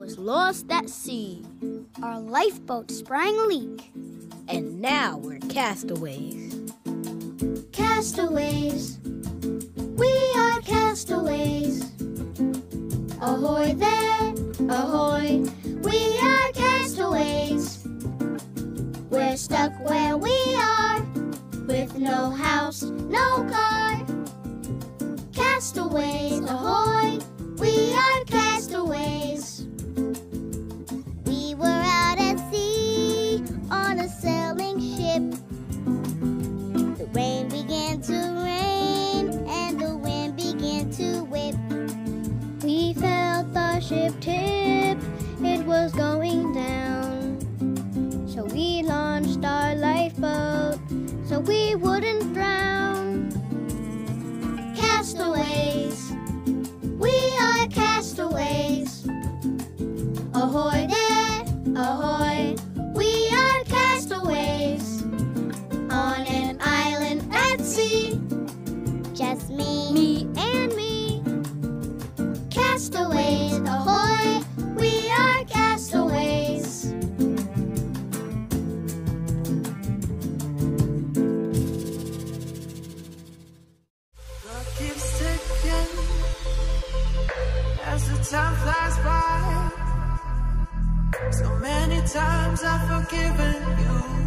was lost at sea. Our lifeboat sprang a leak. And now we're castaways. Castaways. We are castaways. Ahoy there, ahoy. We are castaways. We're stuck where we are, with no house, no car. Castaways, ahoy. We are castaways. Ship tip, it was going down. So we launched our lifeboat so we wouldn't drown. Castaways. We are castaways. Ahoy there, ahoy. We are castaways. On an island at sea. Just me, Me and me. Castaways, time flies by. So many times I've forgiven you